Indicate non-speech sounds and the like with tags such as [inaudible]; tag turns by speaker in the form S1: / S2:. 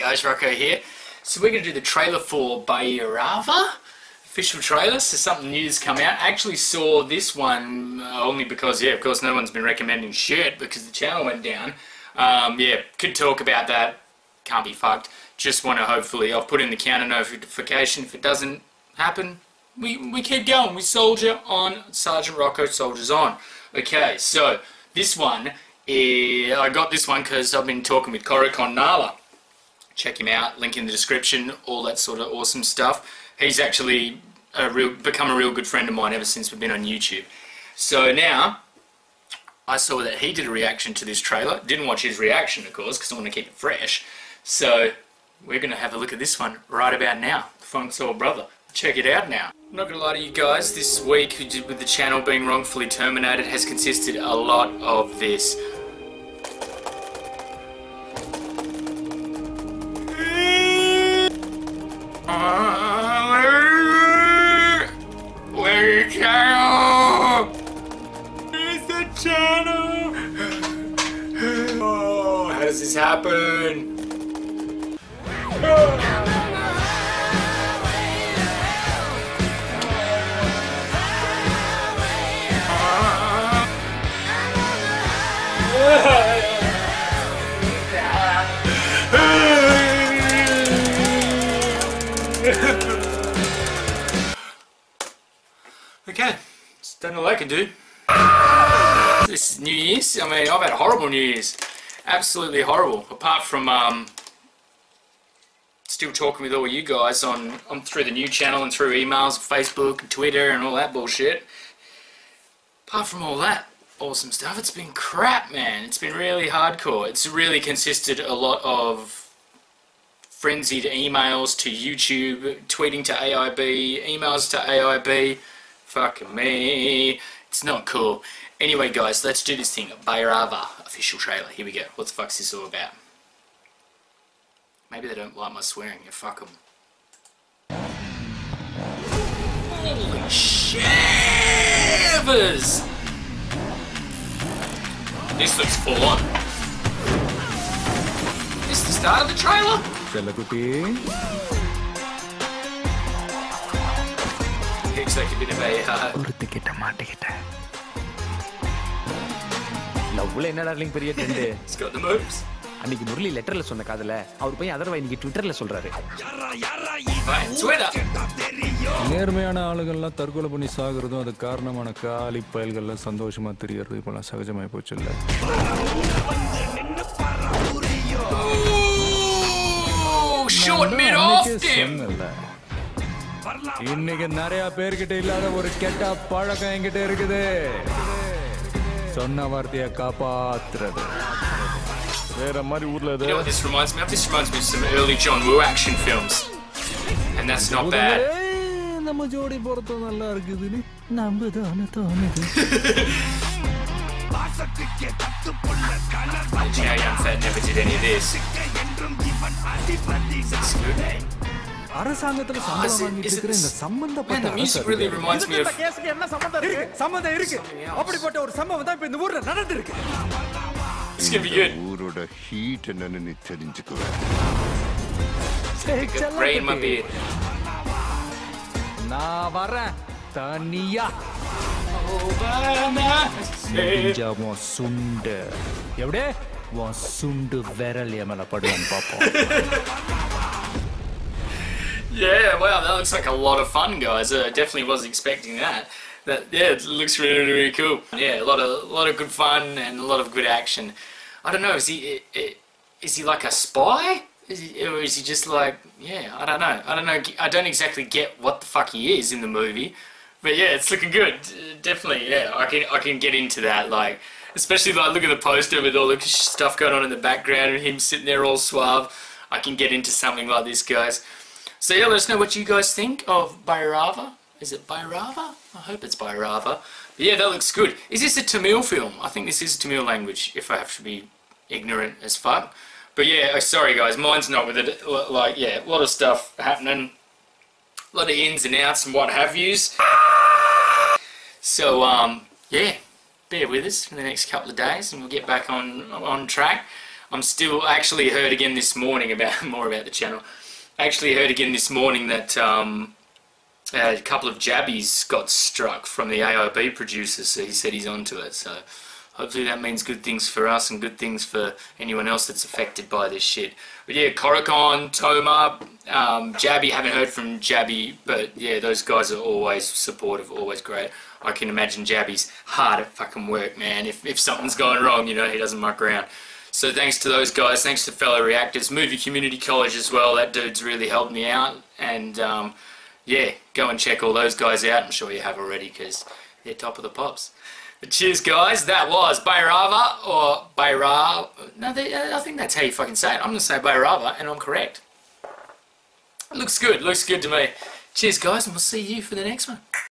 S1: guys, Rocko here. So we're going to do the trailer for Bairaava, official trailer, so something new's come out. I actually saw this one uh, only because, yeah, of course no one's been recommending shit because the channel went down. Um, yeah, could talk about that, can't be fucked. Just want to hopefully, I'll put in the counter notification if it doesn't happen. We, we keep going, we soldier on, Sergeant Rocko soldiers on. Okay, so this one, I got this one because I've been talking with Korokon Nala check him out. Link in the description. All that sort of awesome stuff. He's actually a real, become a real good friend of mine ever since we've been on YouTube. So now, I saw that he did a reaction to this trailer. Didn't watch his reaction, of course, because I want to keep it fresh. So we're going to have a look at this one right about now. Funk Soul Brother. Check it out now. I'm not going to lie to you guys, this week with the channel being wrongfully terminated has consisted a lot of this. Channel. Oh, how does this happen? okay, can do. This New Year's, I mean, I've had horrible New Year's. Absolutely horrible. Apart from um, still talking with all you guys on, on through the new channel and through emails, Facebook, and Twitter, and all that bullshit. Apart from all that awesome stuff, it's been crap, man. It's been really hardcore. It's really consisted a lot of frenzied emails to YouTube, tweeting to AIB, emails to AIB. Fuck me. It's not cool. Anyway, guys, let's do this thing. Bairaava official trailer. Here we go. What the fuck's this all about? Maybe they don't like my swearing. Yeah, fuck them. Holy shivers! This looks full on. This the start of the trailer?
S2: Sellakuti. ஒருத்திக்கிட்ட மாட்டிக்கிட்டேன் லவ்ல என்ன darling பெரிய trend [laughs]
S1: It's got the moves.
S2: அன்னைக்கு முரளி லெட்டர்ல சொன்ன காதல அவர் போய் அதர்வா இன்னைக்கு ட்விட்டர்ல சொல்றாரு
S1: Right, Twitter.
S3: நேர்மையான ஆளுகள்லாம் தற்கொலை பண்ணி சாகுறதும் அது காரணமான காலி பயல்கள்லாம் சந்தோஷமா தெரியறது இப்பெல்லாம் சகஜமாய் போச்சு இல்ல
S1: Ooh, short mid off him.
S3: இன்னைக்கு நிறைய பேர்கிட்ட இல்லாத ஒரு கெட்ட பழக்கம் என்கிட்ட இருக்குது சொன்ன வார்த்தைய காப்பாத்துறது வேற மாதிரி ஊர்ல
S1: You know what this reminds me of? This reminds me of some early John Woo action films. And that's not bad.
S3: நம்ம ஜோடி பொருத்தம் நல்லா இருக்குதுன்னு நம்புதானே தோணுது
S1: Jay Fat never did any of this. That's good.
S3: அரசாங்கத்துல சம்பளம் வாங்கிட்டு இருக்கிற இந்த சம்பந்தப்பட்ட
S1: Man, the music
S3: அரசர்
S1: really reminds me of.
S2: கேஸுக்கு என்ன சம்பந்தம் இருக்கு? சம்பந்தம் இருக்கு. அப்படிப்பட்ட ஒரு சம்பவம் தான் இப்ப இந்த ஊர்ல நடந்திருக்கு.
S1: It's gonna be good.
S4: ஊரோட ஹீட் என்னன்னு நீ தெரிஞ்சுக்குவேன்
S1: Good gray in my beard.
S2: நான் வரேன். தனியா. உன் சுண்டு. எப்படியே? உன் சுண்டு விரல் என் மேல படுவான்னு பார்ப்போம் [laughs]
S1: Yeah, wow, that looks like a lot of fun, guys. Uh, definitely wasn't expecting that. That yeah, it looks really, really cool. Yeah, a lot of a lot of good fun and a lot of good action. I don't know, is he i- i- is he like a spy? Is he, or is he just like yeah? I don't know. I don't know. I don't exactly get what the fuck he is in the movie, but yeah, it's looking good. Definitely, yeah. I can I can get into that. Like especially like look at the poster with all the stuff going on in the background and him sitting there all suave. I can get into something like this, guys. So yeah, let us know what you guys think of Bhairava. Is it Bhairava? I hope it's Bhairava. But yeah, that looks good. Is this a Tamil film? I think this is Tamil language, if I have to be ignorant as fuck. But yeah, uh, sorry guys, mine's not with it. Like, yeah, a lot of stuff happening. A lot of ins and outs and what have yous. So, um, yeah, bear with us for the next couple of days and we'll get back on on track. I'm still actually heard again this morning about [laughs] more about the channel. Actually heard again this morning that um, a couple of jabbies got struck from the AIB producers, so he said he's onto it. So hopefully that means good things for us and good things for anyone else that's affected by this shit. But yeah, Koricon, Toma, um, Jabby, haven't heard from Jabby, but yeah, those guys are always supportive, always great. I can imagine Jabby's hard at fucking work, man. If, if something's going wrong, you know, he doesn't muck around. So thanks to those guys, thanks to fellow reactors, Movie Community College as well. That dude's really helped me out, and um, yeah, go and check all those guys out. I'm sure you have already because they're top of the pops. But cheers, guys. That was Bayrava or Bayra. No, they, I think that's how you fucking say it. I'm gonna say Bayrava, and I'm correct. Looks good. Looks good to me. Cheers, guys, and we'll see you for the next one.